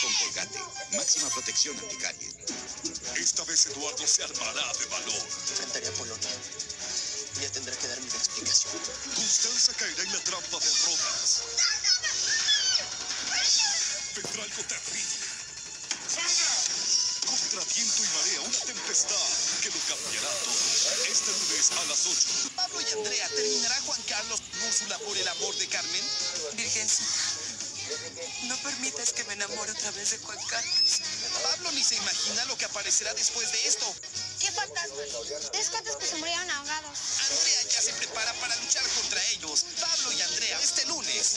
Con Colgate, máxima protección anticarie. Esta vez Eduardo se armará de valor. Enfrentaré a Polonia. Ya tendrá que dar mi explicación. Constanza caerá en la trampa de Rodas. Vendrá algo terrible. Contra viento y marea, una tempestad que lo cambiará todo. Este lunes a las 8. Pablo y Andrea, ¿terminará Juan Carlos Úrsula por el amor de Carmen? Virgencita, no permitas que me enamore otra vez de Juan Carlos. Pablo ni se imagina lo que aparecerá después de esto. ¿Qué fantasma? Tres cuates que se murieron ahogados. Andrea ya se prepara para luchar contra ellos. Pablo y Andrea, este lunes.